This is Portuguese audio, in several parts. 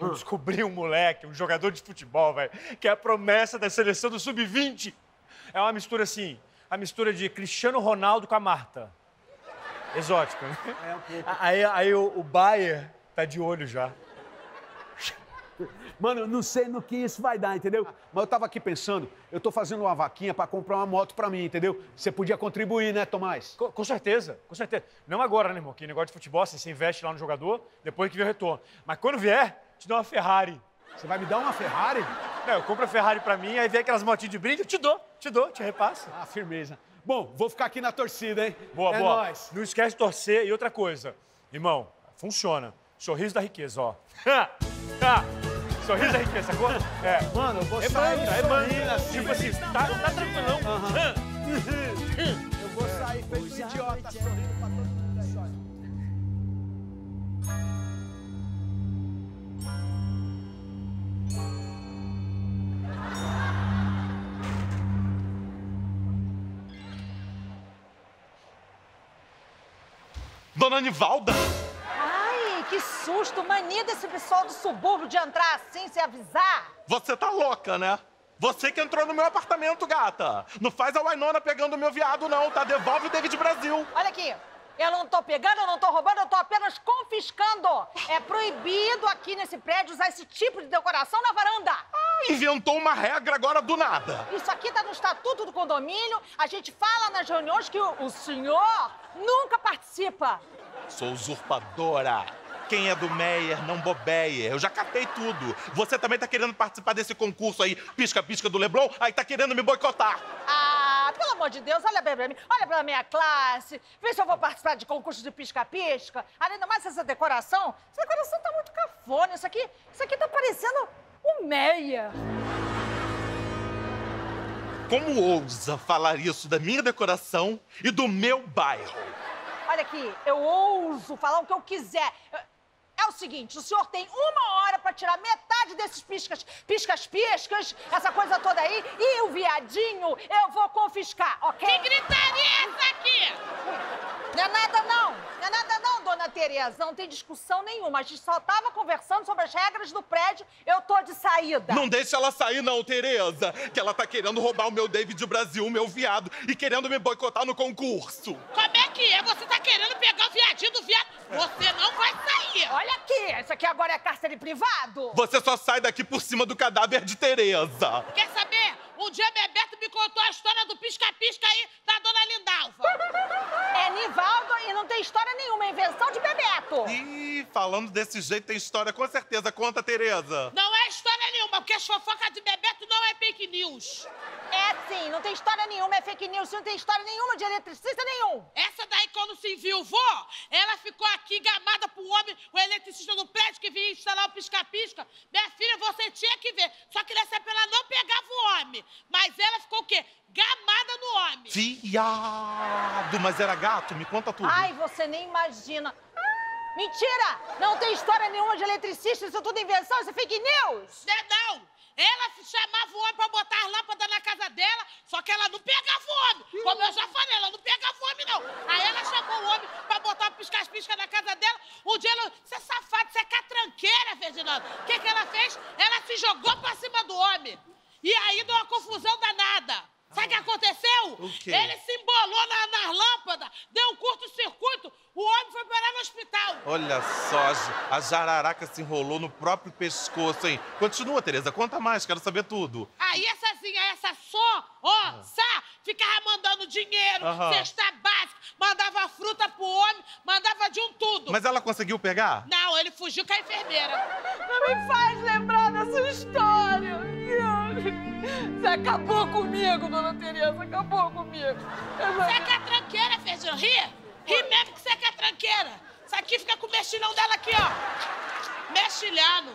Eu descobri um moleque, um jogador de futebol, velho, que é a promessa da seleção do Sub-20. É uma mistura assim, a mistura de Cristiano Ronaldo com a Marta. Exótica, né? É um pouco. Aí, aí o, o Bayer tá de olho já. Mano, eu não sei no que isso vai dar, entendeu? Mas eu tava aqui pensando, eu tô fazendo uma vaquinha pra comprar uma moto pra mim, entendeu? Você podia contribuir, né, Tomás? Com, com certeza, com certeza. Não agora, né, irmão? Que negócio de futebol, você investe lá no jogador, depois que vem o retorno. Mas quando vier, te dou uma Ferrari. Você vai me dar uma Ferrari? Não, eu compro a Ferrari pra mim, aí vem aquelas motinhas de brinde, eu te dou, te dou, te repasso. Ah, firmeza. Bom, vou ficar aqui na torcida, hein? Boa, é boa. nóis. Não esquece de torcer. E outra coisa, irmão, funciona. Sorriso da riqueza, ó. Sorriso da riqueza, sacou? É. Mano, eu vou É sair é mantra. assim. Tipo assim, tá, tá tranquilão. Eu vou sair feito idiota, sorrindo pra todo mundo Dona Nivalda! Ai, que susto! Mania desse pessoal do subúrbio de entrar assim sem avisar. Você tá louca, né? Você que entrou no meu apartamento, gata. Não faz a Wainona pegando o meu viado, não, tá? Devolve o David Brasil. Olha aqui. Eu não tô pegando, eu não tô roubando, eu tô apenas confiscando. É proibido aqui nesse prédio usar esse tipo de decoração na varanda. Inventou uma regra agora do nada. Isso aqui tá no estatuto do condomínio. A gente fala nas reuniões que o, o senhor nunca participa. Sou usurpadora. Quem é do Meyer não bobeia. Eu já catei tudo. Você também tá querendo participar desse concurso aí, pisca-pisca do Leblon? Aí tá querendo me boicotar. Ah, pelo amor de Deus, olha bem pra mim. Olha pra minha classe. Vê se eu vou participar de concurso de pisca-pisca. Além do mais, essa decoração, essa decoração tá muito cafona. Isso aqui, isso aqui tá parecendo o Meia. Como ousa falar isso da minha decoração e do meu bairro? Olha aqui, eu ouso falar o que eu quiser. É o seguinte, o senhor tem uma hora pra tirar metade desses piscas, piscas, piscas, essa coisa toda aí, e o viadinho eu vou confiscar, ok? Que gritaria é essa aqui? Não é nada não, não é nada não, dona Tereza, não tem discussão nenhuma. A gente só tava conversando sobre as regras do prédio, eu tô de saída. Não deixa ela sair, não, Tereza. Que ela tá querendo roubar o meu David Brasil, o meu viado, e querendo me boicotar no concurso. Como é que é? Você tá querendo pegar o viadinho do viado? Você não vai sair. Olha aqui, isso aqui agora é cárcere privado. Você só sai daqui por cima do cadáver de Tereza. Quer saber? Um dia Bebeto contou a história do pisca-pisca aí da dona Lindalva. É Nivaldo e não tem história nenhuma, é invenção de Bebeto. Ih, falando desse jeito tem história, com certeza. Conta, Tereza. Não é história nenhuma, porque as fofocas de Bebeto não é fake news. É sim, não tem história nenhuma, é fake news, não tem história nenhuma de eletricista nenhum. Essa daí, quando se enviuvou, ela ficou aqui gamada pro homem, o eletricista do prédio que vinha instalar o pisca-pisca. Minha filha, você tinha que ver. Só que nessa época ela não pegava o homem. Mas ela ficou o quê? Gamada no homem. Viado, mas era gato? Me conta tudo. Ai, você nem imagina. Mentira! Não tem história nenhuma de eletricista, isso é tudo invenção, isso é fake news! Não? Ela chamava o homem pra botar as lâmpadas na casa dela, só que ela não pegava o homem. Como eu já falei, ela não pegava o homem, não. Aí ela chamou o homem pra botar piscas-pisca na casa dela. Um dia ela... Você é safado, você é catranqueira, Ferdinando. O que, que ela fez? Ela se jogou pra. E aí deu uma confusão danada. Sabe o que aconteceu? O quê? Ele se embolou na- nas lâmpadas, deu um curto-circuito, o homem foi parar no hospital. Olha só, a jararaca se enrolou no próprio pescoço, hein? Continua, Tereza, conta mais, quero saber tudo. Aíessazinha, essa só, ó, sá, ficava mandando dinheiro, Aham. cesta básica, mandava fruta pro homem, mandava de um tudo. Mas ela conseguiu pegar? Não, ele fugiu com a enfermeira. Não me faz lembrar dessa história. Você acabou comigo, dona Tereza, acabou comigo. Você é catranqueira, Feijão, ri. Ri mesmo que você é catranqueira. Isso aqui fica com o mexilhão dela aqui, ó. Mexilhando.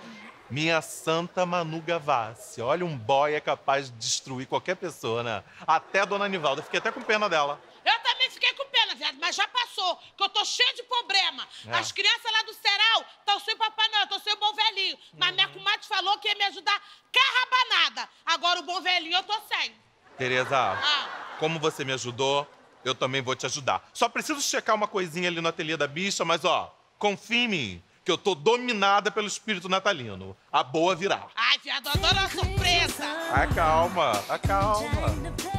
Minha santa Manu Gavassi. Olha, um boy é capaz de destruir qualquer pessoa, né? Até a dona Nivalda. Fiquei até com pena dela. Eu também fiquei com pena, viado, mas já passou, que eu tô cheio de problema. É. As crianças lá do Ceral estão sem Papai Noel, estão sem o Bom Velhinho. Mas minha comadre falou que ia me ajudar carrabanada. Agora o Bom Velhinho eu tô sem. Tereza, Ah. como você me ajudou, eu também vou te ajudar. Só preciso checar uma coisinha ali no ateliê da bicha, mas ó, confia em mim, que eu tô dominada pelo espírito natalino. A boa virá. Ai, viado, adoro a surpresa. Acalma, acalma.